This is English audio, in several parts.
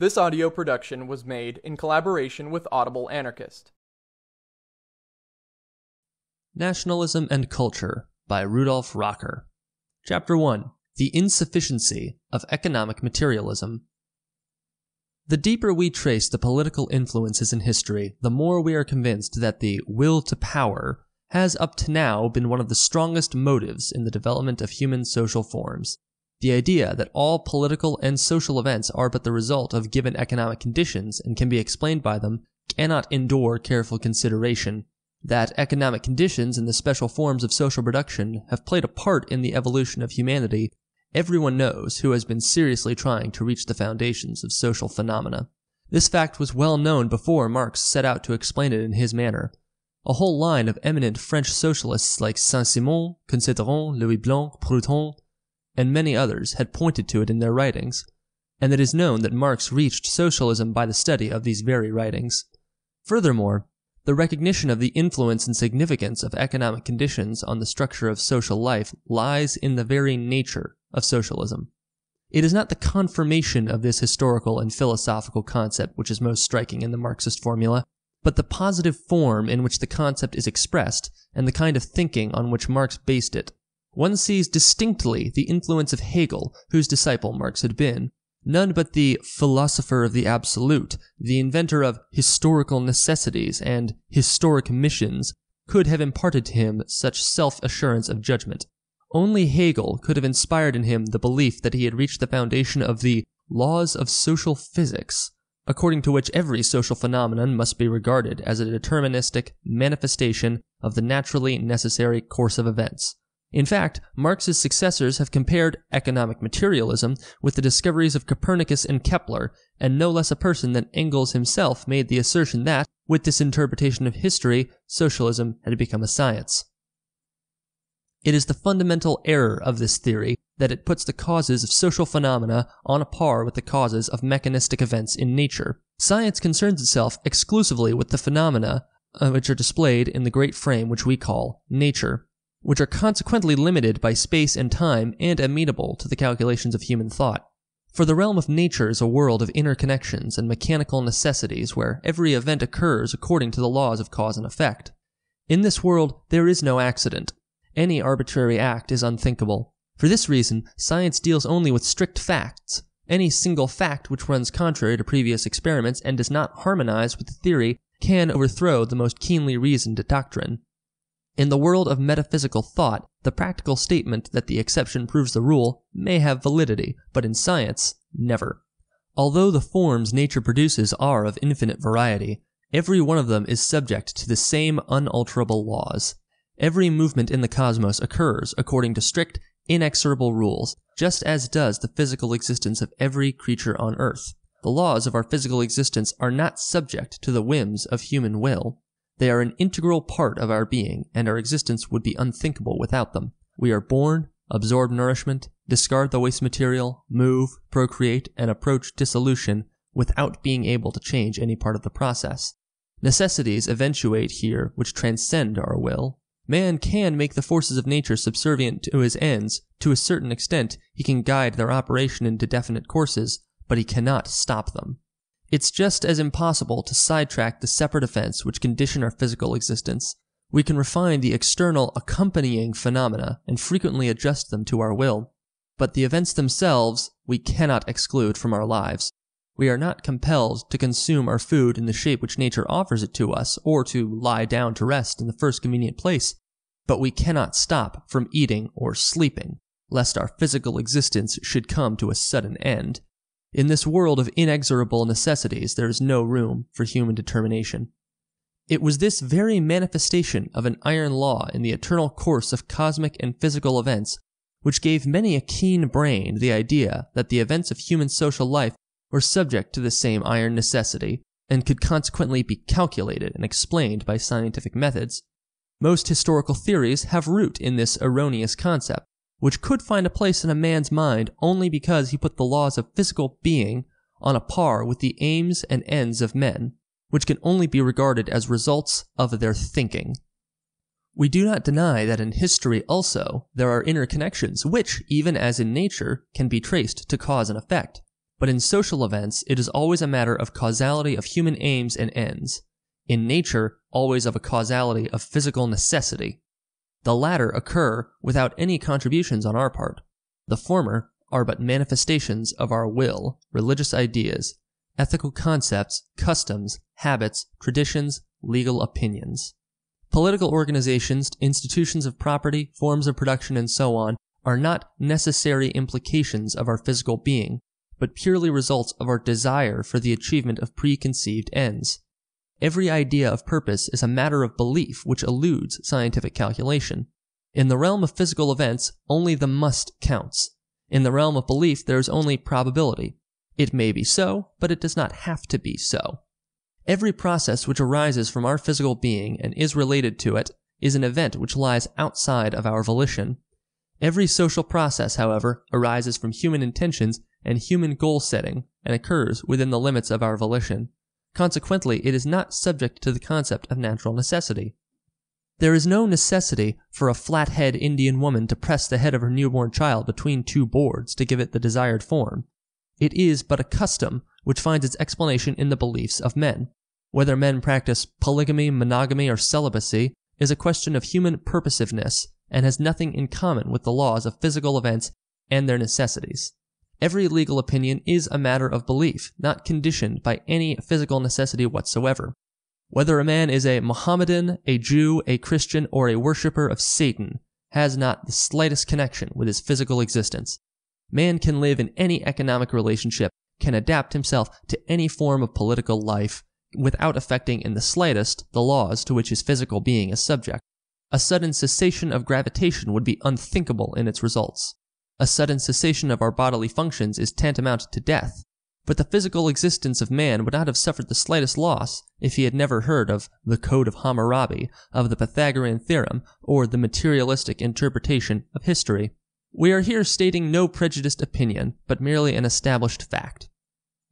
This audio production was made in collaboration with Audible Anarchist. Nationalism and Culture by Rudolf Rocker. Chapter 1 The Insufficiency of Economic Materialism. The deeper we trace the political influences in history, the more we are convinced that the will to power has up to now been one of the strongest motives in the development of human social forms. The idea that all political and social events are but the result of given economic conditions and can be explained by them cannot endure careful consideration. That economic conditions and the special forms of social production have played a part in the evolution of humanity, everyone knows who has been seriously trying to reach the foundations of social phenomena. This fact was well known before Marx set out to explain it in his manner. A whole line of eminent French socialists like Saint-Simon, Considérant, Louis Blanc, Proudhon, and many others had pointed to it in their writings, and it is known that Marx reached socialism by the study of these very writings. Furthermore, the recognition of the influence and significance of economic conditions on the structure of social life lies in the very nature of socialism. It is not the confirmation of this historical and philosophical concept which is most striking in the Marxist formula, but the positive form in which the concept is expressed and the kind of thinking on which Marx based it one sees distinctly the influence of Hegel, whose disciple Marx had been. None but the philosopher of the absolute, the inventor of historical necessities and historic missions, could have imparted to him such self assurance of judgment. Only Hegel could have inspired in him the belief that he had reached the foundation of the laws of social physics, according to which every social phenomenon must be regarded as a deterministic manifestation of the naturally necessary course of events. In fact, Marx's successors have compared economic materialism with the discoveries of Copernicus and Kepler, and no less a person than Engels himself made the assertion that, with this interpretation of history, socialism had become a science. It is the fundamental error of this theory that it puts the causes of social phenomena on a par with the causes of mechanistic events in nature. Science concerns itself exclusively with the phenomena uh, which are displayed in the great frame which we call nature which are consequently limited by space and time and amenable to the calculations of human thought. For the realm of nature is a world of interconnections and mechanical necessities where every event occurs according to the laws of cause and effect. In this world, there is no accident. Any arbitrary act is unthinkable. For this reason, science deals only with strict facts. Any single fact which runs contrary to previous experiments and does not harmonize with the theory can overthrow the most keenly reasoned doctrine. In the world of metaphysical thought, the practical statement that the exception proves the rule may have validity, but in science, never. Although the forms nature produces are of infinite variety, every one of them is subject to the same unalterable laws. Every movement in the cosmos occurs according to strict, inexorable rules, just as does the physical existence of every creature on earth. The laws of our physical existence are not subject to the whims of human will. They are an integral part of our being, and our existence would be unthinkable without them. We are born, absorb nourishment, discard the waste material, move, procreate, and approach dissolution without being able to change any part of the process. Necessities eventuate here which transcend our will. Man can make the forces of nature subservient to his ends. To a certain extent, he can guide their operation into definite courses, but he cannot stop them. It's just as impossible to sidetrack the separate events which condition our physical existence. We can refine the external accompanying phenomena and frequently adjust them to our will, but the events themselves we cannot exclude from our lives. We are not compelled to consume our food in the shape which nature offers it to us, or to lie down to rest in the first convenient place, but we cannot stop from eating or sleeping, lest our physical existence should come to a sudden end. In this world of inexorable necessities, there is no room for human determination. It was this very manifestation of an iron law in the eternal course of cosmic and physical events which gave many a keen brain the idea that the events of human social life were subject to the same iron necessity, and could consequently be calculated and explained by scientific methods. Most historical theories have root in this erroneous concept, which could find a place in a man's mind only because he put the laws of physical being on a par with the aims and ends of men, which can only be regarded as results of their thinking. We do not deny that in history also there are interconnections which, even as in nature, can be traced to cause and effect. But in social events, it is always a matter of causality of human aims and ends. In nature, always of a causality of physical necessity. The latter occur without any contributions on our part. The former are but manifestations of our will, religious ideas, ethical concepts, customs, habits, traditions, legal opinions. Political organizations, institutions of property, forms of production, and so on are not necessary implications of our physical being, but purely results of our desire for the achievement of preconceived ends. Every idea of purpose is a matter of belief which eludes scientific calculation. In the realm of physical events, only the must counts. In the realm of belief, there is only probability. It may be so, but it does not have to be so. Every process which arises from our physical being and is related to it is an event which lies outside of our volition. Every social process, however, arises from human intentions and human goal setting and occurs within the limits of our volition. Consequently, it is not subject to the concept of natural necessity. There is no necessity for a flat-head Indian woman to press the head of her newborn child between two boards to give it the desired form. It is but a custom which finds its explanation in the beliefs of men. Whether men practice polygamy, monogamy, or celibacy is a question of human purposiveness and has nothing in common with the laws of physical events and their necessities. Every legal opinion is a matter of belief, not conditioned by any physical necessity whatsoever. Whether a man is a Mohammedan, a Jew, a Christian, or a worshipper of Satan has not the slightest connection with his physical existence. Man can live in any economic relationship, can adapt himself to any form of political life, without affecting in the slightest the laws to which his physical being is subject. A sudden cessation of gravitation would be unthinkable in its results. A sudden cessation of our bodily functions is tantamount to death. But the physical existence of man would not have suffered the slightest loss if he had never heard of the Code of Hammurabi, of the Pythagorean theorem, or the materialistic interpretation of history. We are here stating no prejudiced opinion, but merely an established fact.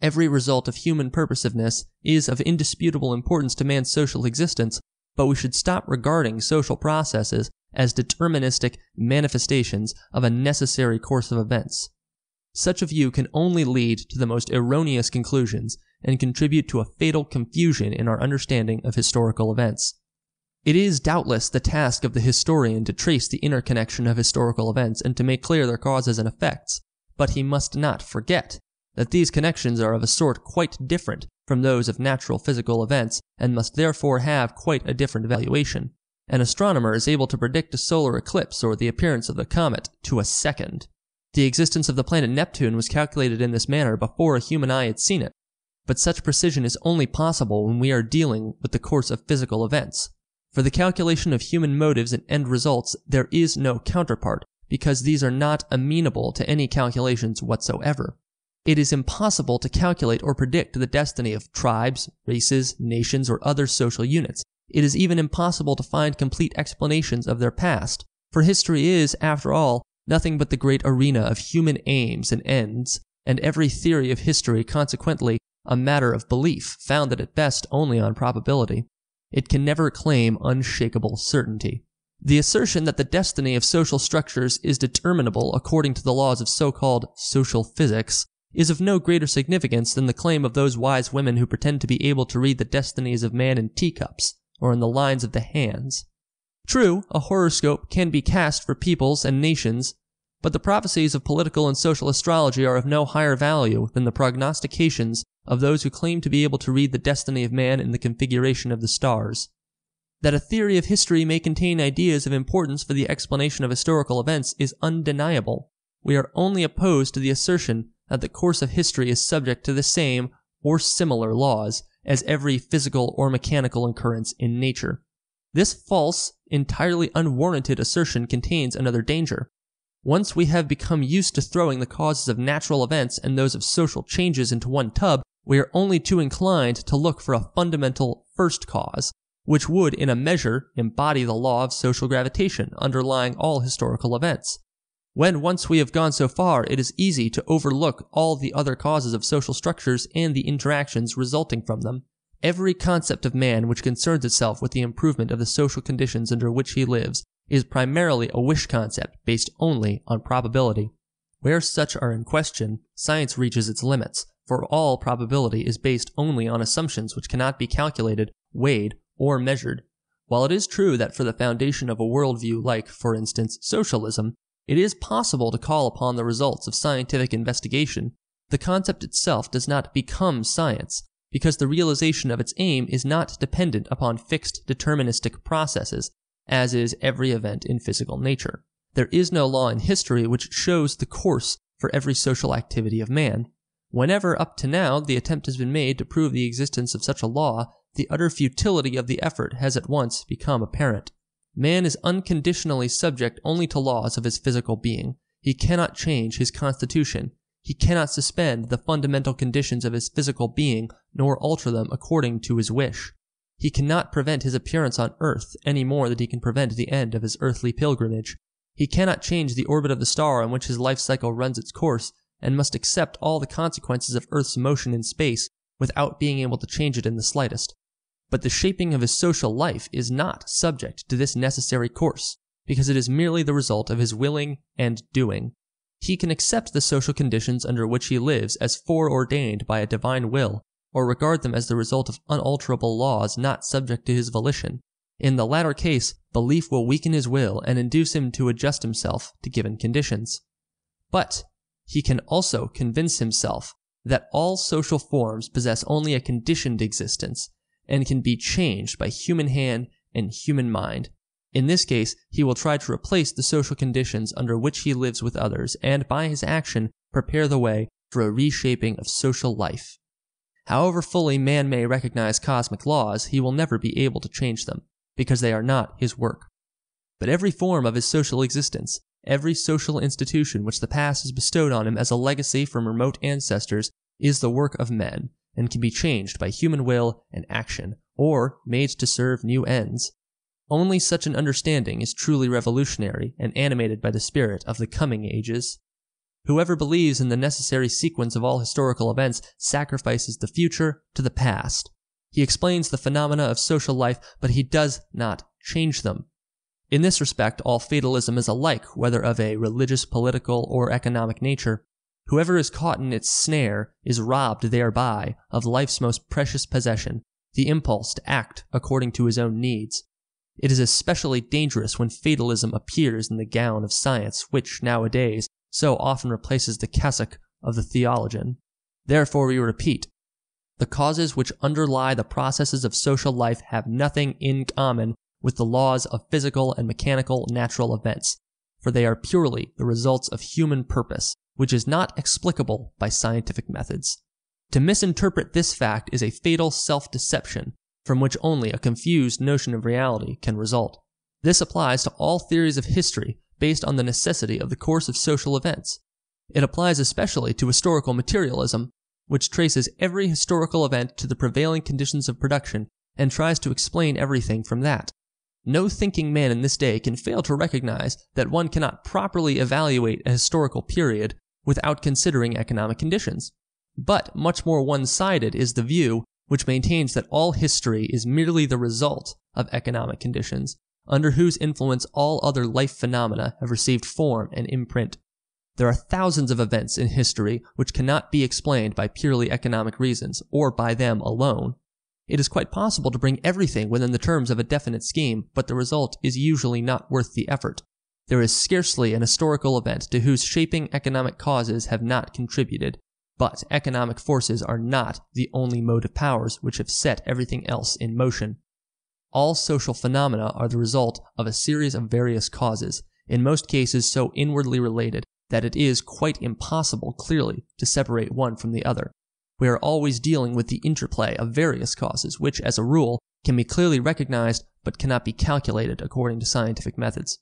Every result of human purposiveness is of indisputable importance to man's social existence, but we should stop regarding social processes as deterministic manifestations of a necessary course of events. Such a view can only lead to the most erroneous conclusions and contribute to a fatal confusion in our understanding of historical events. It is doubtless the task of the historian to trace the interconnection of historical events and to make clear their causes and effects, but he must not forget that these connections are of a sort quite different from those of natural physical events and must therefore have quite a different valuation. An astronomer is able to predict a solar eclipse or the appearance of the comet to a second. The existence of the planet Neptune was calculated in this manner before a human eye had seen it, but such precision is only possible when we are dealing with the course of physical events. For the calculation of human motives and end results, there is no counterpart, because these are not amenable to any calculations whatsoever. It is impossible to calculate or predict the destiny of tribes, races, nations, or other social units. It is even impossible to find complete explanations of their past, for history is, after all, nothing but the great arena of human aims and ends, and every theory of history consequently a matter of belief founded at best only on probability. It can never claim unshakable certainty. The assertion that the destiny of social structures is determinable according to the laws of so-called social physics is of no greater significance than the claim of those wise women who pretend to be able to read the destinies of man in teacups or in the lines of the hands. True, a horoscope can be cast for peoples and nations, but the prophecies of political and social astrology are of no higher value than the prognostications of those who claim to be able to read the destiny of man in the configuration of the stars. That a theory of history may contain ideas of importance for the explanation of historical events is undeniable. We are only opposed to the assertion that the course of history is subject to the same or similar laws as every physical or mechanical occurrence in nature. This false, entirely unwarranted assertion contains another danger. Once we have become used to throwing the causes of natural events and those of social changes into one tub, we are only too inclined to look for a fundamental first cause, which would in a measure embody the law of social gravitation underlying all historical events. When once we have gone so far, it is easy to overlook all the other causes of social structures and the interactions resulting from them. Every concept of man which concerns itself with the improvement of the social conditions under which he lives is primarily a wish concept based only on probability. Where such are in question, science reaches its limits, for all probability is based only on assumptions which cannot be calculated, weighed, or measured. While it is true that for the foundation of a worldview like, for instance, socialism, it is possible to call upon the results of scientific investigation, the concept itself does not become science, because the realization of its aim is not dependent upon fixed deterministic processes, as is every event in physical nature. There is no law in history which shows the course for every social activity of man. Whenever, up to now, the attempt has been made to prove the existence of such a law, the utter futility of the effort has at once become apparent. Man is unconditionally subject only to laws of his physical being. He cannot change his constitution. He cannot suspend the fundamental conditions of his physical being, nor alter them according to his wish. He cannot prevent his appearance on earth any more than he can prevent the end of his earthly pilgrimage. He cannot change the orbit of the star on which his life cycle runs its course, and must accept all the consequences of Earth's motion in space without being able to change it in the slightest. But the shaping of his social life is not subject to this necessary course, because it is merely the result of his willing and doing. He can accept the social conditions under which he lives as foreordained by a divine will, or regard them as the result of unalterable laws not subject to his volition. In the latter case, belief will weaken his will and induce him to adjust himself to given conditions. But he can also convince himself that all social forms possess only a conditioned existence and can be changed by human hand and human mind. In this case, he will try to replace the social conditions under which he lives with others and by his action prepare the way for a reshaping of social life. However fully man may recognize cosmic laws, he will never be able to change them, because they are not his work. But every form of his social existence, every social institution which the past has bestowed on him as a legacy from remote ancestors, is the work of men, and can be changed by human will and action, or made to serve new ends. Only such an understanding is truly revolutionary and animated by the spirit of the coming ages. Whoever believes in the necessary sequence of all historical events sacrifices the future to the past. He explains the phenomena of social life, but he does not change them. In this respect, all fatalism is alike, whether of a religious, political, or economic nature. Whoever is caught in its snare is robbed thereby of life's most precious possession, the impulse to act according to his own needs. It is especially dangerous when fatalism appears in the gown of science, which, nowadays, so often replaces the cassock of the theologian. Therefore, we repeat, the causes which underlie the processes of social life have nothing in common with the laws of physical and mechanical natural events, for they are purely the results of human purpose, which is not explicable by scientific methods. To misinterpret this fact is a fatal self deception from which only a confused notion of reality can result. This applies to all theories of history based on the necessity of the course of social events. It applies especially to historical materialism, which traces every historical event to the prevailing conditions of production and tries to explain everything from that. No thinking man in this day can fail to recognize that one cannot properly evaluate a historical period without considering economic conditions. But much more one sided is the view which maintains that all history is merely the result of economic conditions, under whose influence all other life phenomena have received form and imprint. There are thousands of events in history which cannot be explained by purely economic reasons, or by them alone. It is quite possible to bring everything within the terms of a definite scheme, but the result is usually not worth the effort. There is scarcely an historical event to whose shaping economic causes have not contributed, but economic forces are not the only motive powers which have set everything else in motion. All social phenomena are the result of a series of various causes, in most cases so inwardly related that it is quite impossible clearly to separate one from the other. We are always dealing with the interplay of various causes, which, as a rule, can be clearly recognized but cannot be calculated according to scientific methods.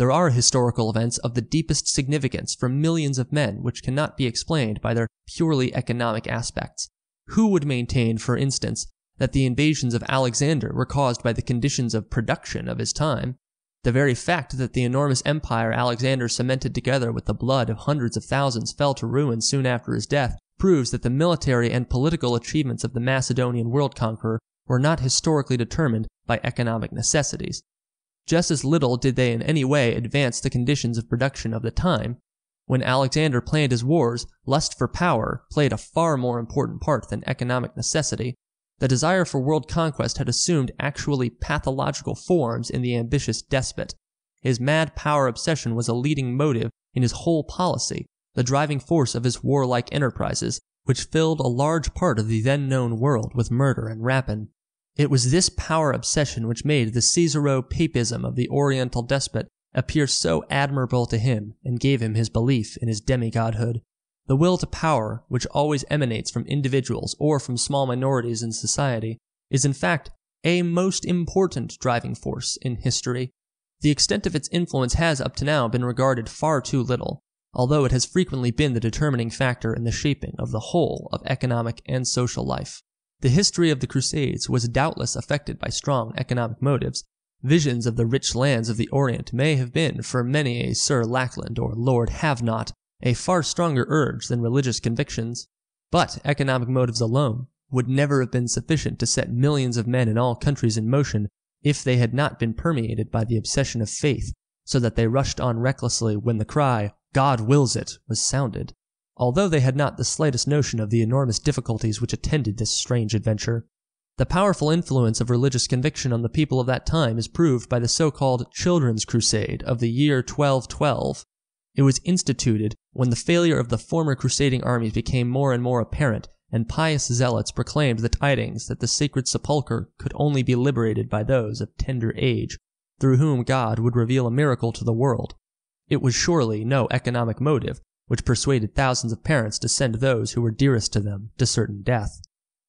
There are historical events of the deepest significance for millions of men which cannot be explained by their purely economic aspects. Who would maintain, for instance, that the invasions of Alexander were caused by the conditions of production of his time. The very fact that the enormous empire Alexander cemented together with the blood of hundreds of thousands fell to ruin soon after his death proves that the military and political achievements of the Macedonian world conqueror were not historically determined by economic necessities. Just as little did they in any way advance the conditions of production of the time. When Alexander planned his wars, lust for power played a far more important part than economic necessity. The desire for world conquest had assumed actually pathological forms in the ambitious despot. His mad power obsession was a leading motive in his whole policy, the driving force of his warlike enterprises, which filled a large part of the then known world with murder and rapine. It was this power obsession which made the Caesaro papism of the Oriental despot appear so admirable to him and gave him his belief in his demigodhood. The will to power, which always emanates from individuals or from small minorities in society, is in fact a most important driving force in history. The extent of its influence has up to now been regarded far too little, although it has frequently been the determining factor in the shaping of the whole of economic and social life. The history of the Crusades was doubtless affected by strong economic motives, Visions of the rich lands of the Orient may have been for many a Sir Lackland or Lord Have Not a far stronger urge than religious convictions, but economic motives alone would never have been sufficient to set millions of men in all countries in motion if they had not been permeated by the obsession of faith, so that they rushed on recklessly when the cry, God wills it, was sounded, although they had not the slightest notion of the enormous difficulties which attended this strange adventure. The powerful influence of religious conviction on the people of that time is proved by the so-called Children's Crusade of the year 1212. It was instituted when the failure of the former crusading armies became more and more apparent, and pious zealots proclaimed the tidings that the sacred sepulchre could only be liberated by those of tender age, through whom God would reveal a miracle to the world. It was surely no economic motive which persuaded thousands of parents to send those who were dearest to them to certain death.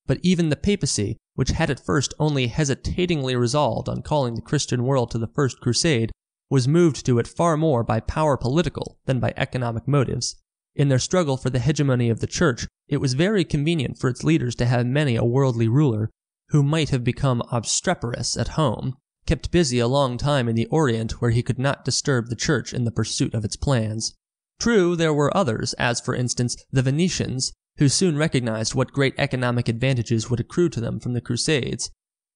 But even the papacy, which had at first only hesitatingly resolved on calling the Christian world to the First Crusade, was moved to it far more by power political than by economic motives. In their struggle for the hegemony of the Church, it was very convenient for its leaders to have many a worldly ruler, who might have become obstreperous at home, kept busy a long time in the Orient where he could not disturb the Church in the pursuit of its plans. True, there were others, as for instance the Venetians, who soon recognized what great economic advantages would accrue to them from the Crusades.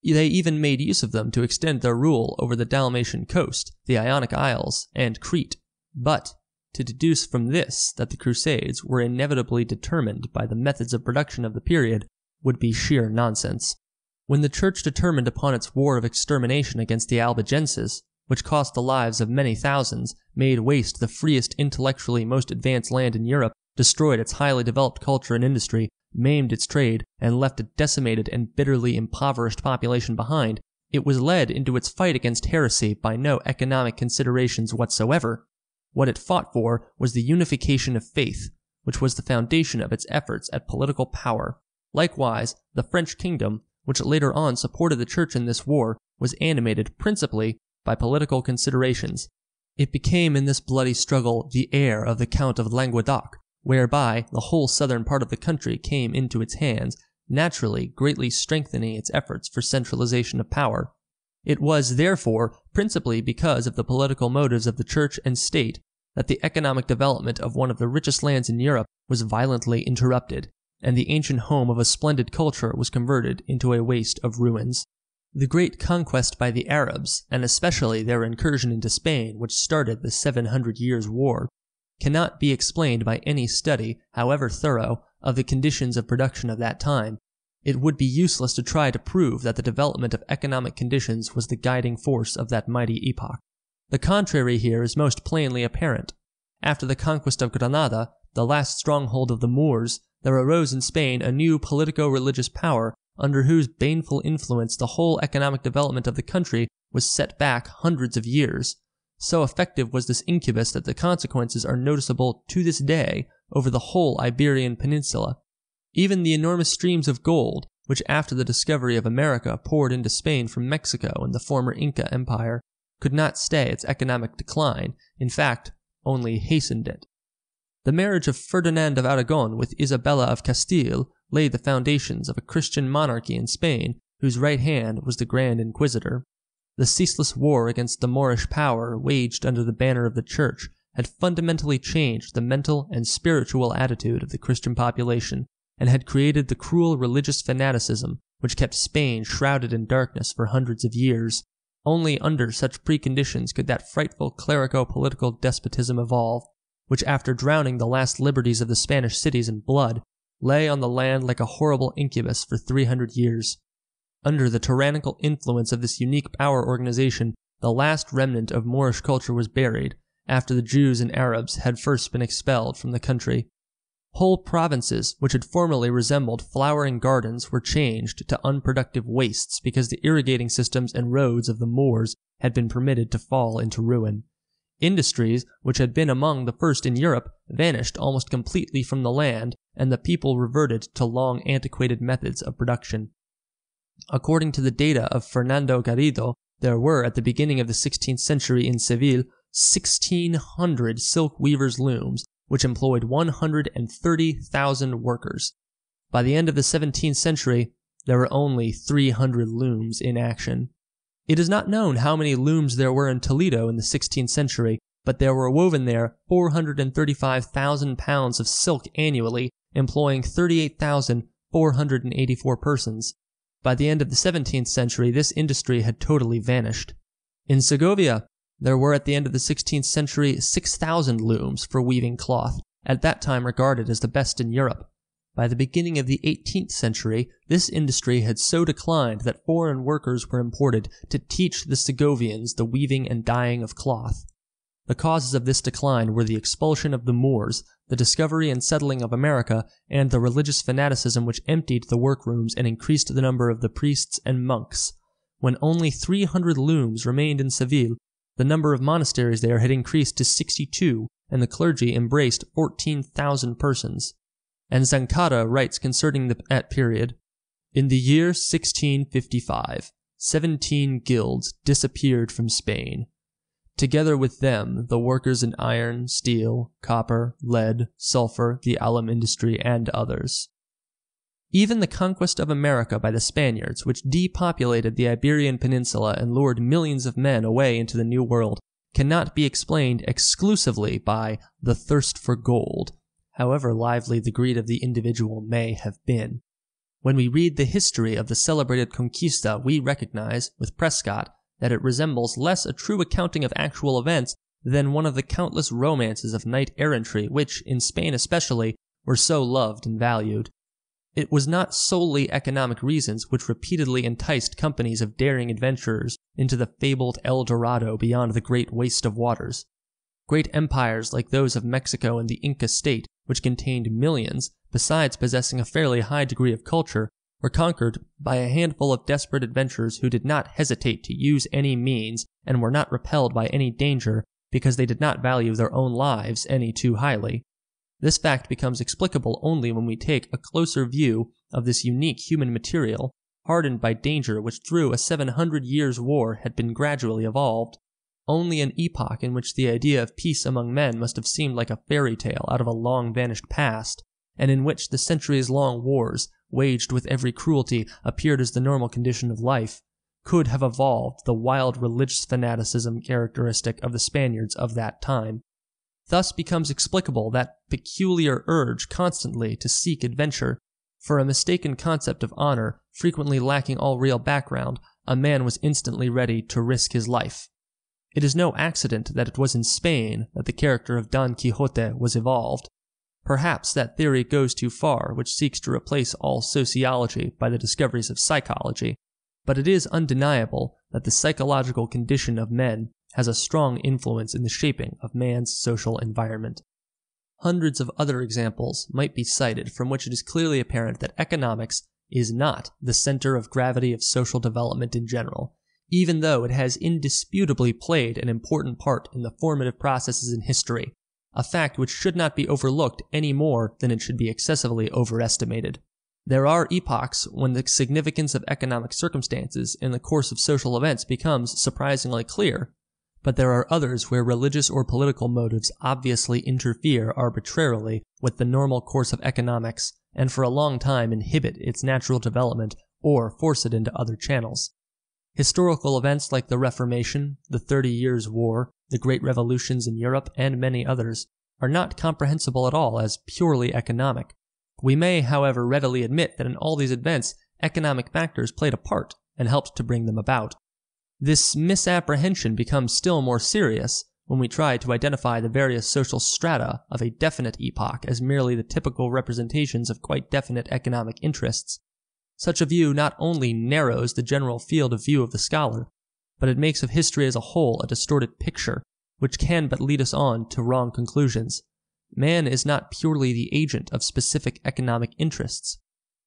They even made use of them to extend their rule over the Dalmatian coast, the Ionic Isles, and Crete. But to deduce from this that the Crusades were inevitably determined by the methods of production of the period would be sheer nonsense. When the Church determined upon its war of extermination against the Albigenses, which cost the lives of many thousands, made waste the freest, intellectually most advanced land in Europe, destroyed its highly developed culture and industry, maimed its trade, and left a decimated and bitterly impoverished population behind, it was led into its fight against heresy by no economic considerations whatsoever. What it fought for was the unification of faith, which was the foundation of its efforts at political power. Likewise, the French kingdom, which later on supported the church in this war, was animated principally by political considerations. It became in this bloody struggle the heir of the Count of Languedoc, whereby the whole southern part of the country came into its hands, naturally greatly strengthening its efforts for centralization of power. It was, therefore, principally because of the political motives of the church and state that the economic development of one of the richest lands in Europe was violently interrupted, and the ancient home of a splendid culture was converted into a waste of ruins. The great conquest by the Arabs, and especially their incursion into Spain, which started the Seven Hundred Years' War, cannot be explained by any study, however thorough, of the conditions of production of that time. It would be useless to try to prove that the development of economic conditions was the guiding force of that mighty epoch. The contrary here is most plainly apparent. After the conquest of Granada, the last stronghold of the Moors, there arose in Spain a new politico religious power under whose baneful influence the whole economic development of the country was set back hundreds of years. So effective was this incubus that the consequences are noticeable to this day over the whole Iberian Peninsula. Even the enormous streams of gold, which after the discovery of America poured into Spain from Mexico and the former Inca Empire, could not stay its economic decline, in fact, only hastened it. The marriage of Ferdinand of Aragon with Isabella of Castile laid the foundations of a Christian monarchy in Spain whose right hand was the Grand Inquisitor. The ceaseless war against the Moorish power waged under the banner of the Church had fundamentally changed the mental and spiritual attitude of the Christian population, and had created the cruel religious fanaticism which kept Spain shrouded in darkness for hundreds of years. Only under such preconditions could that frightful clerico political despotism evolve. which after drowning the last liberties of the Spanish cities in blood, lay on the land like a horrible incubus for 300 years. Under the tyrannical influence of this unique power organization, the last remnant of Moorish culture was buried, after the Jews and Arabs had first been expelled from the country. Whole provinces, which had formerly resembled flowering gardens, were changed to unproductive wastes because the irrigating systems and roads of the Moors had been permitted to fall into ruin. Industries, which had been among the first in Europe, vanished almost completely from the land, and the people reverted to long antiquated methods of production. According to the data of Fernando Garrido, there were at the beginning of the 16th century in Seville 1,600 silk weavers' looms, which employed 130,000 workers. By the end of the 17th century, there were only 300 looms in action. It is not known how many looms there were in Toledo in the 16th century, but there were woven there 435,000 pounds of silk annually, employing 38,484 persons. By the end of the 17th century, this industry had totally vanished. In Segovia, there were at the end of the 16th century 6,000 looms for weaving cloth, at that time regarded as the best in Europe. By the beginning of the 18th century, this industry had so declined that foreign workers were imported to teach the Segovians the weaving and dyeing of cloth. The causes of this decline were the expulsion of the Moors, the discovery and settling of America, and the religious fanaticism which emptied the workrooms and increased the number of the priests and monks. When only 300 looms remained in Seville, the number of monasteries there had increased to 62, and the clergy embraced 14,000 persons. And Zancada writes concerning the, that period In the year 1655, 17 guilds disappeared from Spain. Together with them, the workers in iron, steel, copper, lead, sulfur, the alum industry, and others. Even the conquest of America by the Spaniards, which depopulated the Iberian Peninsula and lured millions of men away into the New World, cannot be explained exclusively by the thirst for gold, however lively the greed of the individual may have been. When we read the history of the celebrated Conquista, we recognize, with Prescott, that it resembles less a true accounting of actual events than one of the countless romances of knight errantry which, in Spain especially, were so loved and valued. It was not solely economic reasons which repeatedly enticed companies of daring adventurers into the fabled El Dorado beyond the great waste of waters. Great empires like those of Mexico and the Inca state, which contained millions, besides possessing a fairly high degree of culture, were conquered by a handful of desperate adventurers who did not hesitate to use any means and were not repelled by any danger because they did not value their own lives any too highly. This fact becomes explicable only when we take a closer view of this unique human material, hardened by danger which through a 700 years' war had been gradually evolved. Only an epoch in which the idea of peace among men must have seemed like a fairy tale out of a long vanished past, and in which the centuries long wars, waged with every cruelty, appeared as the normal condition of life, could have evolved the wild religious fanaticism characteristic of the Spaniards of that time. Thus becomes explicable that peculiar urge constantly to seek adventure. For a mistaken concept of honor, frequently lacking all real background, a man was instantly ready to risk his life. It is no accident that it was in Spain that the character of Don Quixote was evolved. Perhaps that theory goes too far, which seeks to replace all sociology by the discoveries of psychology, but it is undeniable that the psychological condition of men has a strong influence in the shaping of man's social environment. Hundreds of other examples might be cited from which it is clearly apparent that economics is not the center of gravity of social development in general, even though it has indisputably played an important part in the formative processes in history, a fact which should not be overlooked any more than it should be excessively overestimated. There are epochs when the significance of economic circumstances in the course of social events becomes surprisingly clear, but there are others where religious or political motives obviously interfere arbitrarily with the normal course of economics and for a long time inhibit its natural development or force it into other channels. Historical events like the Reformation, the Thirty Years' War, the great revolutions in Europe, and many others are not comprehensible at all as purely economic. We may, however, readily admit that in all these events, economic factors played a part and helped to bring them about. This misapprehension becomes still more serious when we try to identify the various social strata of a definite epoch as merely the typical representations of quite definite economic interests. Such a view not only narrows the general field of view of the scholar, but it makes of history as a whole a distorted picture, which can but lead us on to wrong conclusions. Man is not purely the agent of specific economic interests.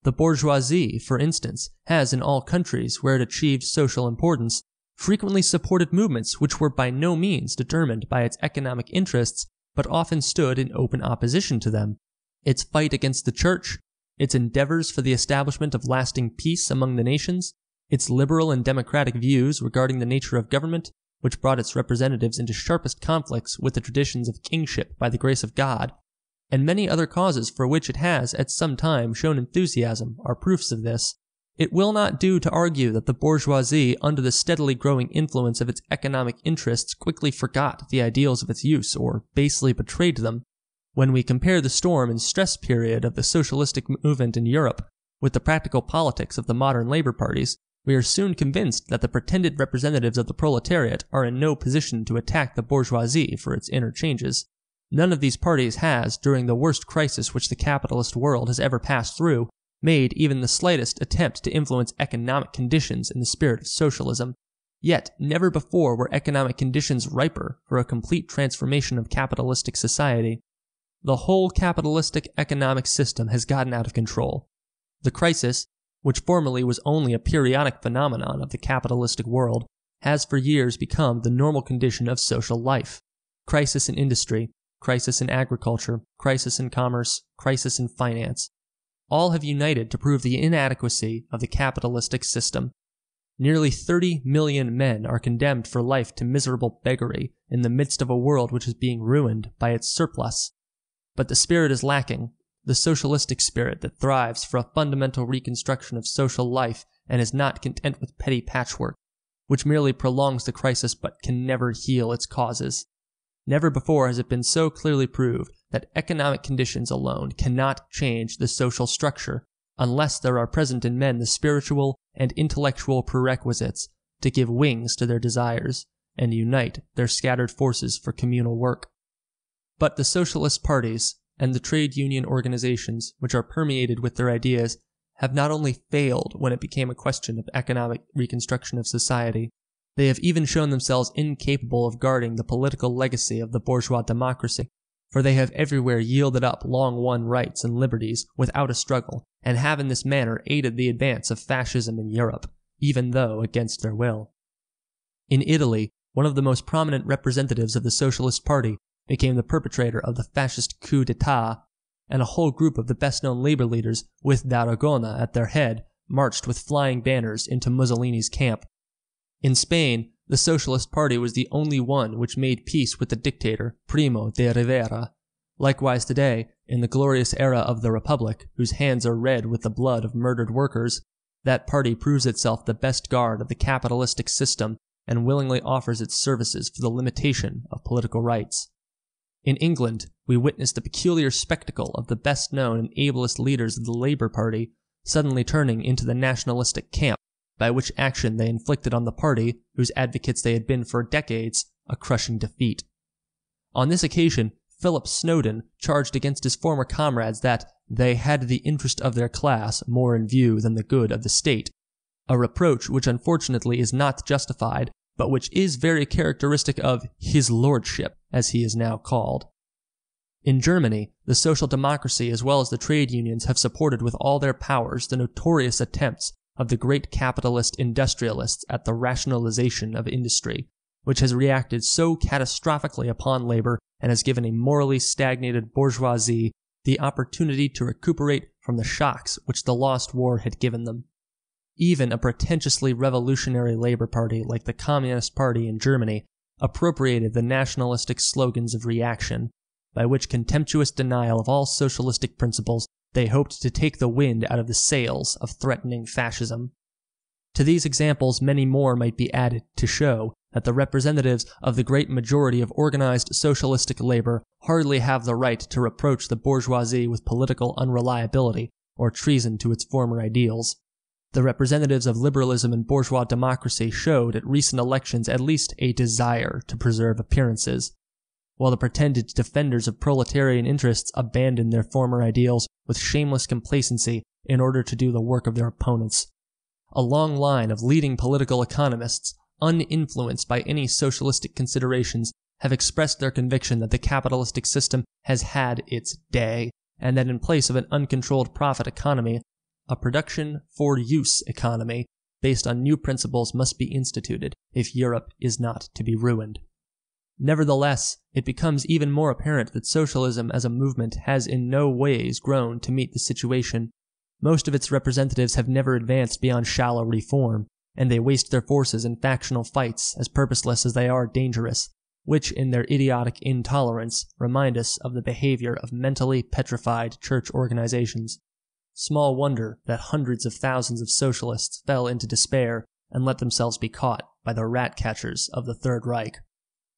The bourgeoisie, for instance, has in all countries where it achieved social importance frequently supported movements which were by no means determined by its economic interests, but often stood in open opposition to them. Its fight against the church, its endeavors for the establishment of lasting peace among the nations, its liberal and democratic views regarding the nature of government, which brought its representatives into sharpest conflicts with the traditions of kingship by the grace of God, and many other causes for which it has at some time shown enthusiasm are proofs of this, it will not do to argue that the bourgeoisie, under the steadily growing influence of its economic interests, quickly forgot the ideals of its use or basely betrayed them. When we compare the storm and stress period of the socialistic movement in Europe with the practical politics of the modern labor parties, we are soon convinced that the pretended representatives of the proletariat are in no position to attack the bourgeoisie for its inner changes. None of these parties has, during the worst crisis which the capitalist world has ever passed through, made even the slightest attempt to influence economic conditions in the spirit of socialism. Yet, never before were economic conditions riper for a complete transformation of capitalistic society. The whole capitalistic economic system has gotten out of control. The crisis, which formerly was only a periodic phenomenon of the capitalistic world, has for years become the normal condition of social life. Crisis in industry, crisis in agriculture, crisis in commerce, crisis in finance, all have united to prove the inadequacy of the capitalistic system. Nearly 30 million men are condemned for life to miserable beggary in the midst of a world which is being ruined by its surplus. But the spirit is lacking, the socialistic spirit that thrives for a fundamental reconstruction of social life and is not content with petty patchwork, which merely prolongs the crisis but can never heal its causes. Never before has it been so clearly proved that economic conditions alone cannot change the social structure unless there are present in men the spiritual and intellectual prerequisites to give wings to their desires and unite their scattered forces for communal work. But the socialist parties and the trade union organizations which are permeated with their ideas have not only failed when it became a question of economic reconstruction of society, they have even shown themselves incapable of guarding the political legacy of the bourgeois democracy, for they have everywhere yielded up long won rights and liberties without a struggle, and have in this manner aided the advance of fascism in Europe, even though against their will. In Italy, one of the most prominent representatives of the Socialist Party became the perpetrator of the fascist coup d'etat, and a whole group of the best known labor leaders, with D'Aragona at their head, marched with flying banners into Mussolini's camp in Spain, the Socialist Party was the only one which made peace with the dictator, Primo de Rivera. Likewise today, in the glorious era of the Republic, whose hands are red with the blood of murdered workers, that party proves itself the best guard of the capitalistic system and willingly offers its services for the limitation of political rights. In England, we witness the peculiar spectacle of the best known and ablest leaders of the Labour Party suddenly turning into the nationalistic camp by which action they inflicted on the party, whose advocates they had been for decades, a crushing defeat. On this occasion, Philip Snowden charged against his former comrades that they had the interest of their class more in view than the good of the state, a reproach which unfortunately is not justified, but which is very characteristic of his lordship, as he is now called. In Germany, the social democracy as well as the trade unions have supported with all their powers the notorious attempts of the great capitalist industrialists at the rationalization of industry, which has reacted so catastrophically upon labor and has given a morally stagnated bourgeoisie the opportunity to recuperate from the shocks which the lost war had given them. Even a pretentiously revolutionary labor party like the Communist Party in Germany appropriated the nationalistic slogans of reaction, by which contemptuous denial of all socialistic principles they hoped to take the wind out of the sails of threatening fascism. To these examples, many more might be added to show that the representatives of the great majority of organized socialistic labor hardly have the right to reproach the bourgeoisie with political unreliability or treason to its former ideals. The representatives of liberalism and bourgeois democracy showed at recent elections at least a desire to preserve appearances, while the pretended defenders of proletarian interests abandoned their former ideals with shameless complacency in order to do the work of their opponents. A long line of leading political economists, uninfluenced by any socialistic considerations, have expressed their conviction that the capitalistic system has had its day, and that in place of an uncontrolled profit economy, a production for use economy based on new principles must be instituted if Europe is not to be ruined. Nevertheless, it becomes even more apparent that socialism as a movement has in no ways grown to meet the situation. Most of its representatives have never advanced beyond shallow reform, and they waste their forces in factional fights as purposeless as they are dangerous, which in their idiotic intolerance remind us of the behavior of mentally petrified church organizations. Small wonder that hundreds of thousands of socialists fell into despair and let themselves be caught by the rat catchers of the Third Reich.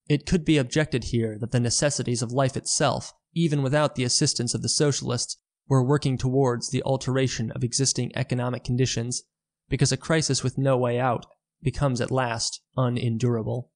It could be objected here that the necessities of life itself, even without the assistance of the socialists, were working towards the alteration of existing economic conditions, because a crisis with no way out becomes at last unendurable.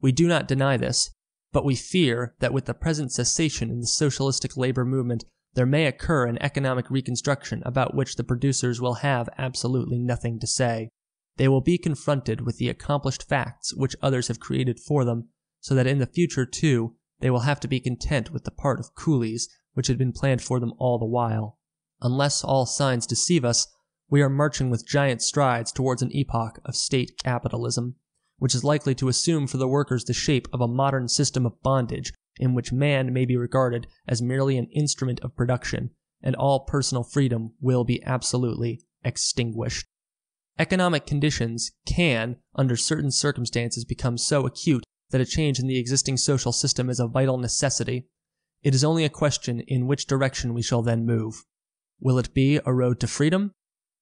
We do not deny this, but we fear that with the present cessation in the socialistic labor movement, there may occur an economic reconstruction about which the producers will have absolutely nothing to say. They will be confronted with the accomplished facts which others have created for them, so that in the future, too, they will have to be content with the part of coolies which had been planned for them all the while. Unless all signs deceive us, we are marching with giant strides towards an epoch of state capitalism, which is likely to assume for the workers the shape of a modern system of bondage in which man may be regarded as merely an instrument of production, and all personal freedom will be absolutely extinguished. Economic conditions can, under certain circumstances, become so acute that a change in the existing social system is a vital necessity. It is only a question in which direction we shall then move. Will it be a road to freedom,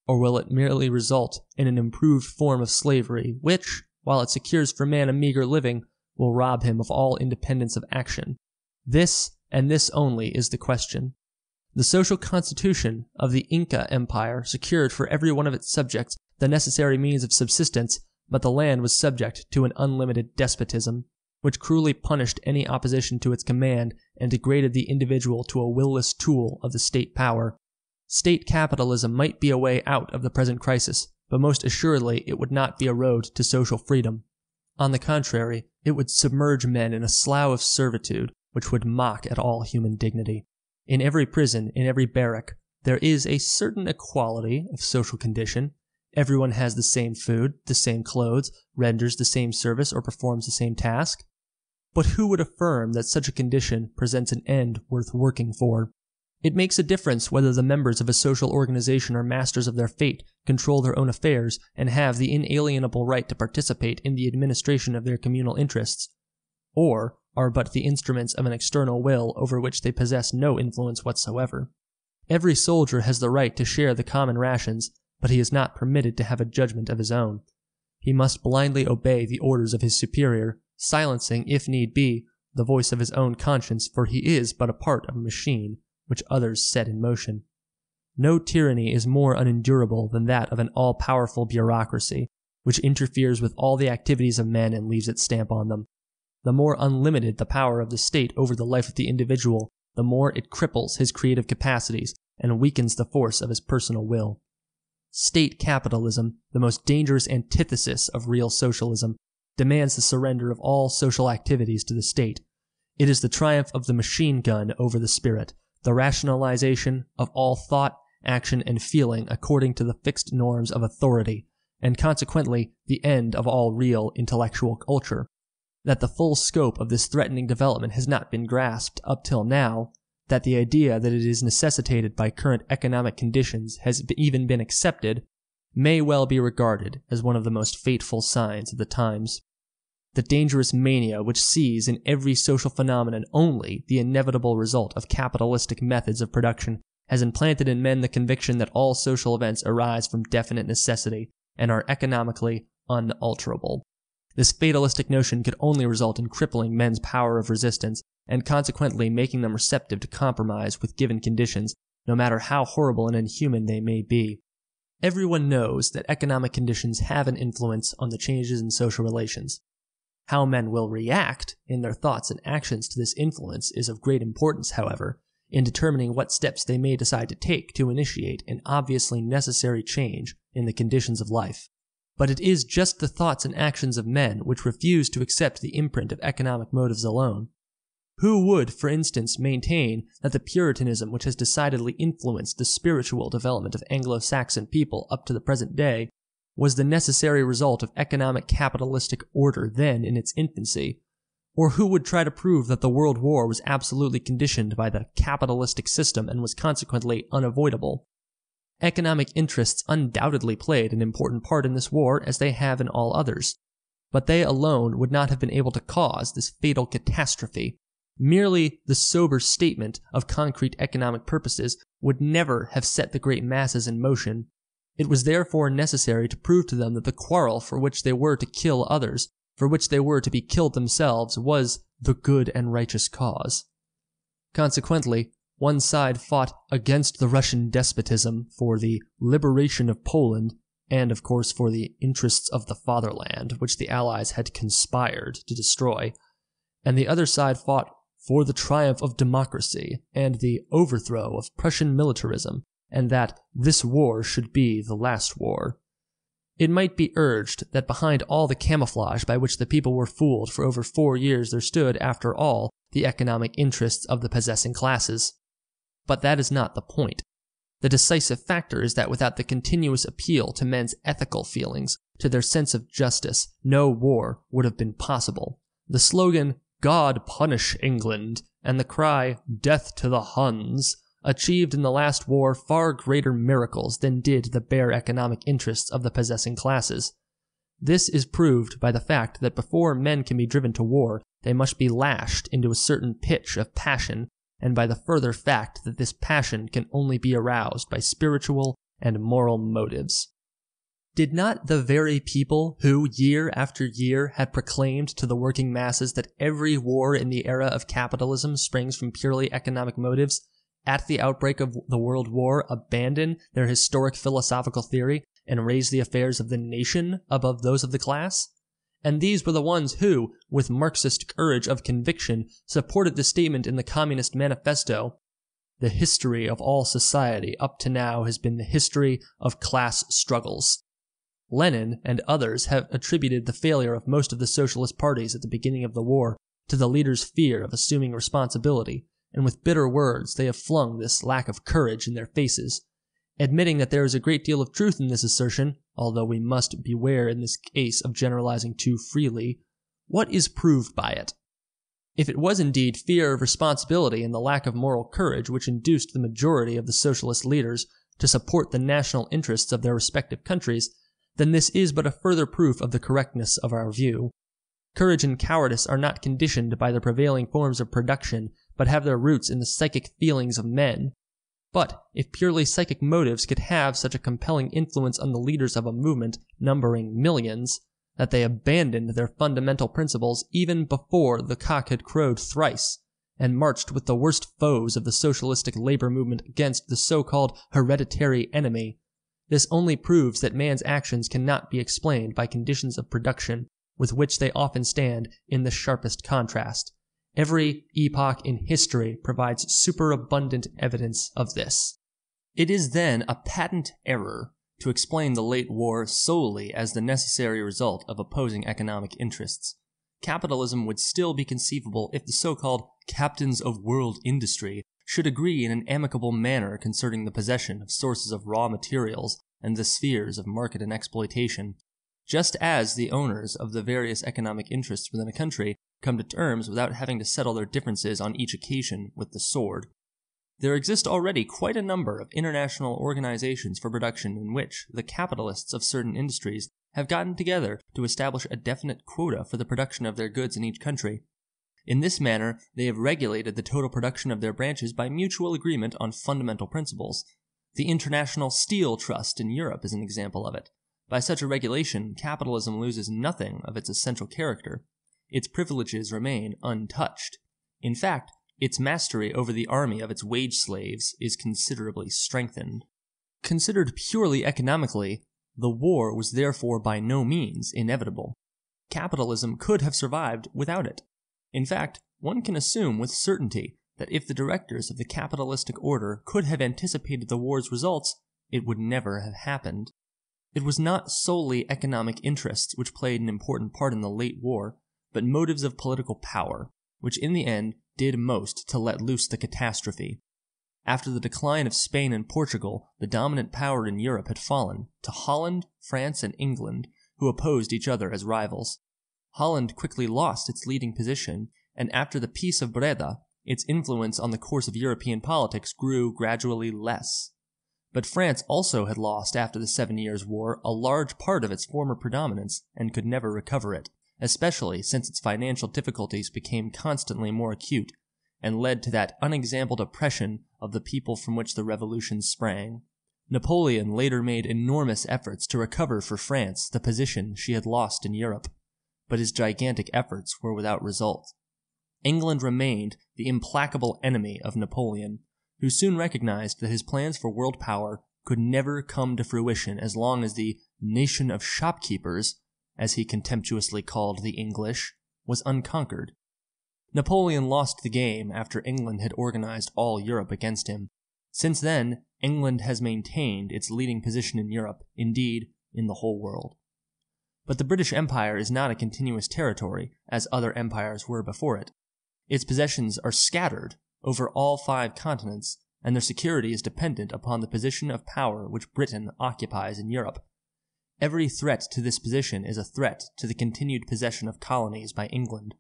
or will it merely result in an improved form of slavery, which, while it secures for man a meager living, will rob him of all independence of action? This, and this only, is the question. The social constitution of the Inca Empire secured for every one of its subjects the necessary means of subsistence but the land was subject to an unlimited despotism, which cruelly punished any opposition to its command and degraded the individual to a willless tool of the state power. State capitalism might be a way out of the present crisis, but most assuredly it would not be a road to social freedom. On the contrary, it would submerge men in a slough of servitude which would mock at all human dignity. In every prison, in every barrack, there is a certain equality of social condition, Everyone has the same food, the same clothes, renders the same service, or performs the same task. But who would affirm that such a condition presents an end worth working for? It makes a difference whether the members of a social organization are masters of their fate, control their own affairs, and have the inalienable right to participate in the administration of their communal interests, or are but the instruments of an external will over which they possess no influence whatsoever. Every soldier has the right to share the common rations, but he is not permitted to have a judgment of his own. He must blindly obey the orders of his superior, silencing, if need be, the voice of his own conscience, for he is but a part of a machine which others set in motion. No tyranny is more unendurable than that of an all powerful bureaucracy, which interferes with all the activities of men and leaves its stamp on them. The more unlimited the power of the state over the life of the individual, the more it cripples his creative capacities and weakens the force of his personal will. State capitalism, the most dangerous antithesis of real socialism, demands the surrender of all social activities to the state. It is the triumph of the machine gun over the spirit, the rationalization of all thought, action, and feeling according to the fixed norms of authority, and consequently the end of all real intellectual culture. That the full scope of this threatening development has not been grasped up till now that the idea that it is necessitated by current economic conditions has even been accepted may well be regarded as one of the most fateful signs of the times. The dangerous mania which sees in every social phenomenon only the inevitable result of capitalistic methods of production has implanted in men the conviction that all social events arise from definite necessity and are economically unalterable. This fatalistic notion could only result in crippling men's power of resistance and consequently making them receptive to compromise with given conditions, no matter how horrible and inhuman they may be. Everyone knows that economic conditions have an influence on the changes in social relations. How men will react in their thoughts and actions to this influence is of great importance, however, in determining what steps they may decide to take to initiate an obviously necessary change in the conditions of life. But it is just the thoughts and actions of men which refuse to accept the imprint of economic motives alone. Who would, for instance, maintain that the Puritanism which has decidedly influenced the spiritual development of Anglo Saxon people up to the present day was the necessary result of economic capitalistic order then in its infancy? Or who would try to prove that the World War was absolutely conditioned by the capitalistic system and was consequently unavoidable? Economic interests undoubtedly played an important part in this war as they have in all others, but they alone would not have been able to cause this fatal catastrophe Merely the sober statement of concrete economic purposes would never have set the great masses in motion. It was therefore necessary to prove to them that the quarrel for which they were to kill others, for which they were to be killed themselves, was the good and righteous cause. Consequently, one side fought against the Russian despotism for the liberation of Poland, and of course for the interests of the fatherland, which the Allies had conspired to destroy, and the other side fought for the triumph of democracy and the overthrow of Prussian militarism, and that this war should be the last war. It might be urged that behind all the camouflage by which the people were fooled for over four years there stood, after all, the economic interests of the possessing classes. But that is not the point. The decisive factor is that without the continuous appeal to men's ethical feelings, to their sense of justice, no war would have been possible. The slogan, God punish England, and the cry, Death to the Huns, achieved in the last war far greater miracles than did the bare economic interests of the possessing classes. This is proved by the fact that before men can be driven to war, they must be lashed into a certain pitch of passion, and by the further fact that this passion can only be aroused by spiritual and moral motives. Did not the very people who, year after year, had proclaimed to the working masses that every war in the era of capitalism springs from purely economic motives, at the outbreak of the World War, abandon their historic philosophical theory and raise the affairs of the nation above those of the class? And these were the ones who, with Marxist courage of conviction, supported the statement in the Communist Manifesto the history of all society up to now has been the history of class struggles. Lenin and others have attributed the failure of most of the socialist parties at the beginning of the war to the leaders' fear of assuming responsibility, and with bitter words they have flung this lack of courage in their faces. Admitting that there is a great deal of truth in this assertion, although we must beware in this case of generalizing too freely, what is proved by it? If it was indeed fear of responsibility and the lack of moral courage which induced the majority of the socialist leaders to support the national interests of their respective countries, then this is but a further proof of the correctness of our view. Courage and cowardice are not conditioned by the prevailing forms of production, but have their roots in the psychic feelings of men. But if purely psychic motives could have such a compelling influence on the leaders of a movement numbering millions, that they abandoned their fundamental principles even before the cock had crowed thrice, and marched with the worst foes of the socialistic labor movement against the so-called hereditary enemy, this only proves that man's actions cannot be explained by conditions of production with which they often stand in the sharpest contrast. Every epoch in history provides superabundant evidence of this. It is then a patent error to explain the late war solely as the necessary result of opposing economic interests. Capitalism would still be conceivable if the so-called captains of world industry should agree in an amicable manner concerning the possession of sources of raw materials and the spheres of market and exploitation, just as the owners of the various economic interests within a country come to terms without having to settle their differences on each occasion with the sword. There exist already quite a number of international organizations for production in which the capitalists of certain industries have gotten together to establish a definite quota for the production of their goods in each country, in this manner, they have regulated the total production of their branches by mutual agreement on fundamental principles. The International Steel Trust in Europe is an example of it. By such a regulation, capitalism loses nothing of its essential character. Its privileges remain untouched. In fact, its mastery over the army of its wage slaves is considerably strengthened. Considered purely economically, the war was therefore by no means inevitable. Capitalism could have survived without it. In fact, one can assume with certainty that if the directors of the capitalistic order could have anticipated the war's results, it would never have happened. It was not solely economic interests which played an important part in the late war, but motives of political power, which in the end did most to let loose the catastrophe. After the decline of Spain and Portugal, the dominant power in Europe had fallen to Holland, France, and England, who opposed each other as rivals. Holland quickly lost its leading position, and after the Peace of Breda, its influence on the course of European politics grew gradually less. But France also had lost after the Seven Years' War a large part of its former predominance and could never recover it, especially since its financial difficulties became constantly more acute and led to that unexampled oppression of the people from which the revolution sprang. Napoleon later made enormous efforts to recover for France the position she had lost in Europe, but his gigantic efforts were without result. England remained the implacable enemy of Napoleon, who soon recognized that his plans for world power could never come to fruition as long as the nation of shopkeepers, as he contemptuously called the English, was unconquered. Napoleon lost the game after England had organized all Europe against him. Since then, England has maintained its leading position in Europe, indeed, in the whole world. But the British Empire is not a continuous territory, as other empires were before it. Its possessions are scattered over all five continents, and their security is dependent upon the position of power which Britain occupies in Europe. Every threat to this position is a threat to the continued possession of colonies by England.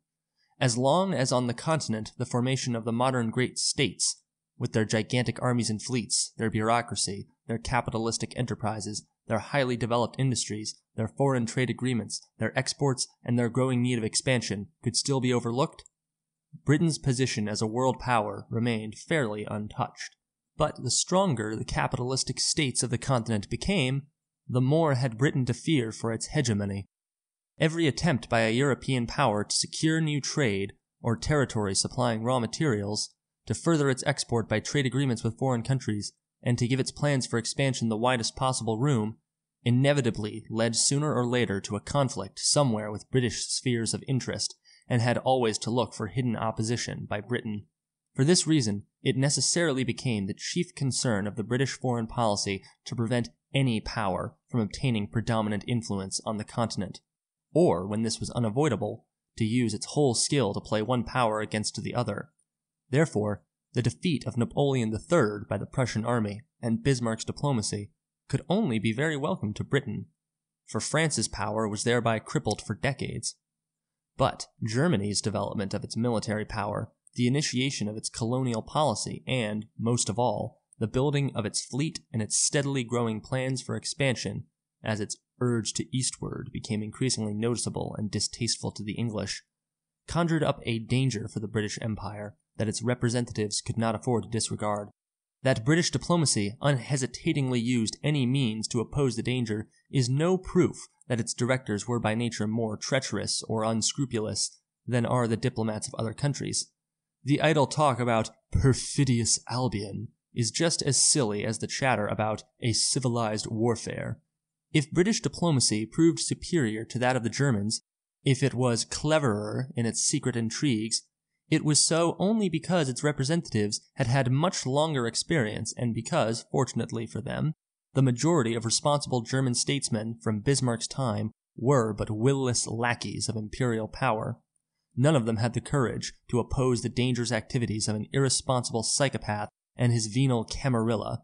As long as on the continent the formation of the modern great states, with their gigantic armies and fleets, their bureaucracy, their capitalistic enterprises, their highly developed industries, their foreign trade agreements, their exports, and their growing need of expansion could still be overlooked, Britain's position as a world power remained fairly untouched. But the stronger the capitalistic states of the continent became, the more had Britain to fear for its hegemony. Every attempt by a European power to secure new trade or territory supplying raw materials, to further its export by trade agreements with foreign countries, and to give its plans for expansion the widest possible room, inevitably led sooner or later to a conflict somewhere with British spheres of interest and had always to look for hidden opposition by Britain. For this reason, it necessarily became the chief concern of the British foreign policy to prevent any power from obtaining predominant influence on the continent, or, when this was unavoidable, to use its whole skill to play one power against the other. Therefore, the defeat of Napoleon III by the Prussian army and Bismarck's diplomacy could only be very welcome to Britain, for France's power was thereby crippled for decades. But Germany's development of its military power, the initiation of its colonial policy, and, most of all, the building of its fleet and its steadily growing plans for expansion, as its urge to eastward became increasingly noticeable and distasteful to the English, conjured up a danger for the British Empire that its representatives could not afford to disregard. That British diplomacy unhesitatingly used any means to oppose the danger is no proof that its directors were by nature more treacherous or unscrupulous than are the diplomats of other countries. The idle talk about perfidious Albion is just as silly as the chatter about a civilized warfare. If British diplomacy proved superior to that of the Germans, if it was cleverer in its secret intrigues, it was so only because its representatives had had much longer experience and because, fortunately for them, the majority of responsible German statesmen from Bismarck's time were but willless lackeys of imperial power. None of them had the courage to oppose the dangerous activities of an irresponsible psychopath and his venal camarilla.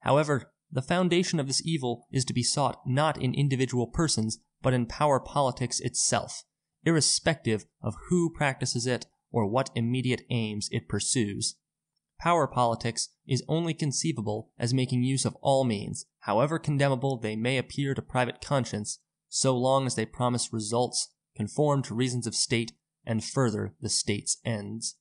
However, the foundation of this evil is to be sought not in individual persons, but in power politics itself, irrespective of who practices it or what immediate aims it pursues. Power politics is only conceivable as making use of all means, however condemnable they may appear to private conscience, so long as they promise results, conform to reasons of state, and further the state's ends.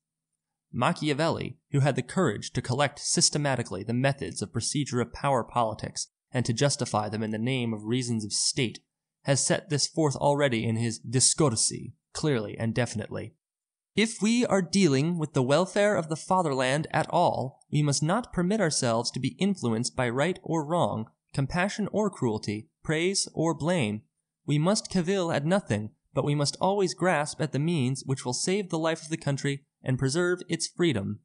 Machiavelli, who had the courage to collect systematically the methods of procedure of power politics and to justify them in the name of reasons of state, has set this forth already in his Discorsi, clearly and definitely. If we are dealing with the welfare of the fatherland at all, we must not permit ourselves to be influenced by right or wrong, compassion or cruelty, praise or blame. We must cavil at nothing, but we must always grasp at the means which will save the life of the country and preserve its freedom.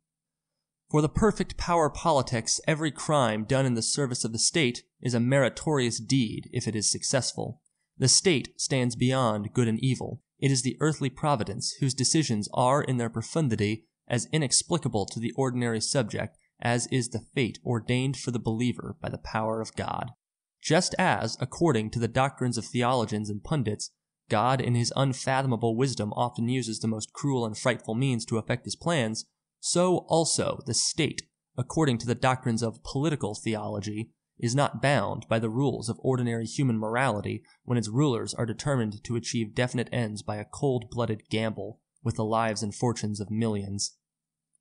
For the perfect power politics, every crime done in the service of the state is a meritorious deed if it is successful. The state stands beyond good and evil. It is the earthly providence whose decisions are in their profundity as inexplicable to the ordinary subject as is the fate ordained for the believer by the power of God. Just as, according to the doctrines of theologians and pundits, God in his unfathomable wisdom often uses the most cruel and frightful means to effect his plans, so also the state, according to the doctrines of political theology, is not bound by the rules of ordinary human morality when its rulers are determined to achieve definite ends by a cold blooded gamble with the lives and fortunes of millions.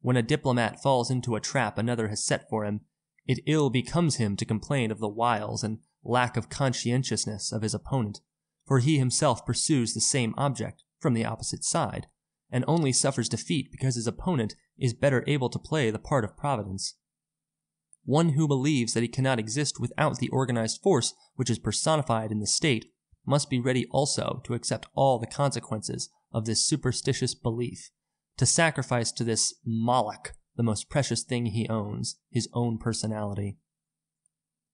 When a diplomat falls into a trap another has set for him, it ill becomes him to complain of the wiles and lack of conscientiousness of his opponent, for he himself pursues the same object from the opposite side and only suffers defeat because his opponent is better able to play the part of Providence. One who believes that he cannot exist without the organized force which is personified in the state must be ready also to accept all the consequences of this superstitious belief, to sacrifice to this Moloch the most precious thing he owns, his own personality.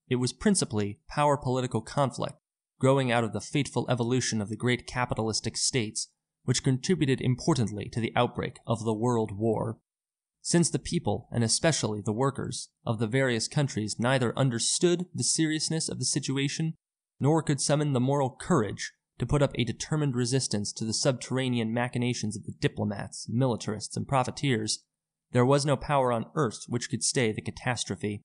It was principally power political conflict, growing out of the fateful evolution of the great capitalistic states, which contributed importantly to the outbreak of the World War. Since the people, and especially the workers, of the various countries neither understood the seriousness of the situation nor could summon the moral courage to put up a determined resistance to the subterranean machinations of the diplomats, militarists, and profiteers, there was no power on earth which could stay the catastrophe.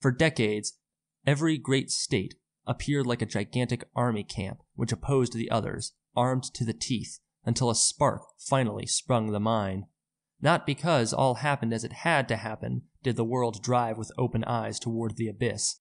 For decades, every great state appeared like a gigantic army camp which opposed the others, armed to the teeth, until a spark finally sprung the mine. Not because all happened as it had to happen did the world drive with open eyes toward the abyss,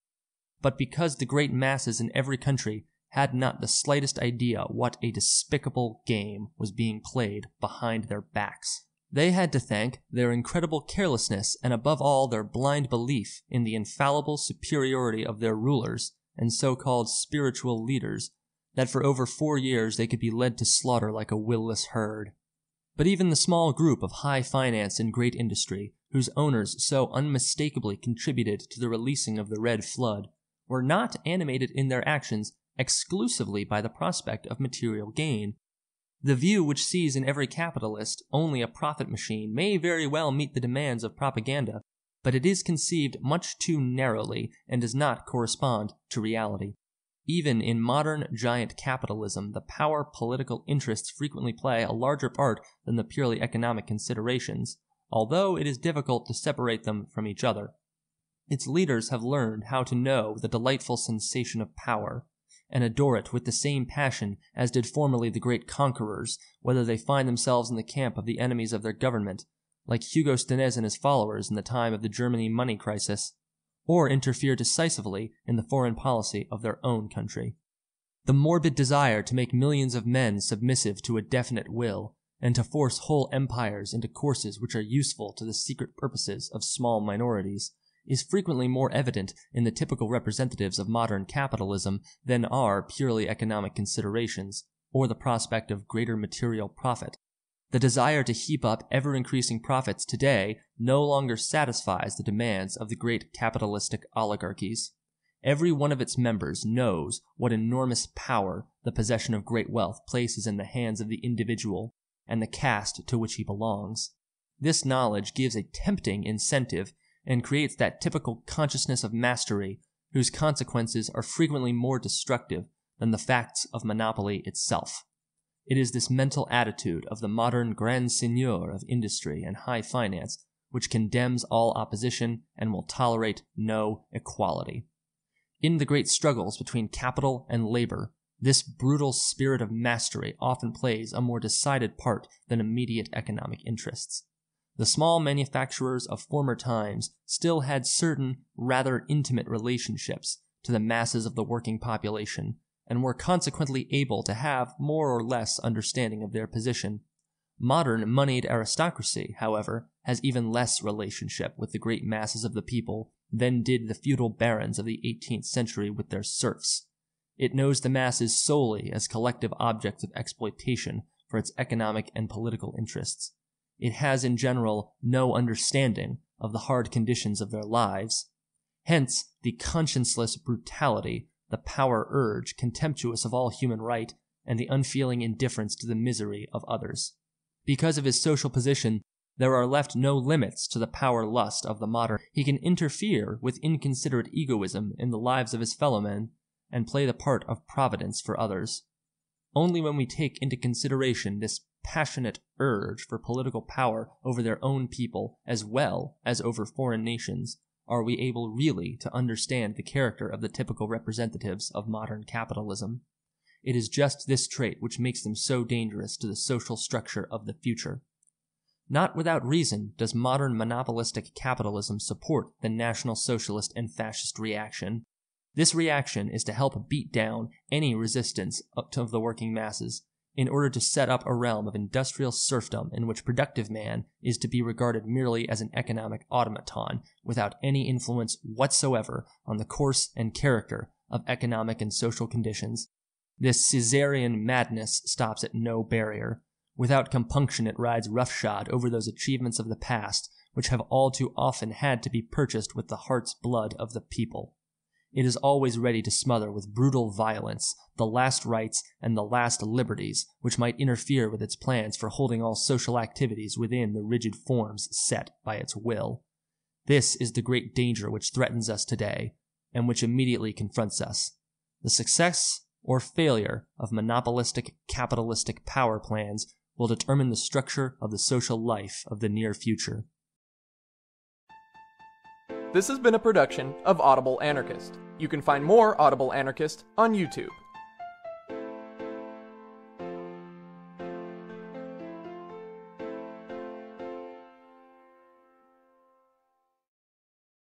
but because the great masses in every country had not the slightest idea what a despicable game was being played behind their backs. They had to thank their incredible carelessness and above all their blind belief in the infallible superiority of their rulers and so-called spiritual leaders that for over four years they could be led to slaughter like a willless herd. But even the small group of high finance and great industry, whose owners so unmistakably contributed to the releasing of the Red Flood, were not animated in their actions exclusively by the prospect of material gain. The view which sees in every capitalist only a profit machine may very well meet the demands of propaganda, but it is conceived much too narrowly and does not correspond to reality. Even in modern giant capitalism, the power political interests frequently play a larger part than the purely economic considerations, although it is difficult to separate them from each other. Its leaders have learned how to know the delightful sensation of power, and adore it with the same passion as did formerly the great conquerors, whether they find themselves in the camp of the enemies of their government, like Hugo Stinnes and his followers in the time of the Germany money crisis, or interfere decisively in the foreign policy of their own country. The morbid desire to make millions of men submissive to a definite will, and to force whole empires into courses which are useful to the secret purposes of small minorities, is frequently more evident in the typical representatives of modern capitalism than are purely economic considerations, or the prospect of greater material profit. The desire to heap up ever increasing profits today no longer satisfies the demands of the great capitalistic oligarchies. Every one of its members knows what enormous power the possession of great wealth places in the hands of the individual and the caste to which he belongs. This knowledge gives a tempting incentive and creates that typical consciousness of mastery whose consequences are frequently more destructive than the facts of monopoly itself. It is this mental attitude of the modern grand seigneur of industry and high finance which condemns all opposition and will tolerate no equality. In the great struggles between capital and labor, this brutal spirit of mastery often plays a more decided part than immediate economic interests. The small manufacturers of former times still had certain rather intimate relationships to the masses of the working population and were consequently able to have more or less understanding of their position. Modern moneyed aristocracy, however, has even less relationship with the great masses of the people than did the feudal barons of the 18th century with their serfs. It knows the masses solely as collective objects of exploitation for its economic and political interests. It has in general no understanding of the hard conditions of their lives. Hence, the conscienceless brutality, the power urge, contemptuous of all human right, and the unfeeling indifference to the misery of others. Because of his social position, there are left no limits to the power lust of the modern. He can interfere with inconsiderate egoism in the lives of his fellow men and play the part of providence for others. Only when we take into consideration this passionate urge for political power over their own people as well as over foreign nations are we able really to understand the character of the typical representatives of modern capitalism. It is just this trait which makes them so dangerous to the social structure of the future. Not without reason does modern monopolistic capitalism support the National Socialist and Fascist reaction. This reaction is to help beat down any resistance of the working masses in order to set up a realm of industrial serfdom in which productive man is to be regarded merely as an economic automaton without any influence whatsoever on the course and character of economic and social conditions. This Caesarian madness stops at no barrier. Without compunction, it rides roughshod over those achievements of the past which have all too often had to be purchased with the heart's blood of the people. It is always ready to smother with brutal violence the last rights and the last liberties which might interfere with its plans for holding all social activities within the rigid forms set by its will. This is the great danger which threatens us today, and which immediately confronts us. The success or failure of monopolistic capitalistic power plans will determine the structure of the social life of the near future. This has been a production of Audible Anarchist. You can find more Audible Anarchist on YouTube.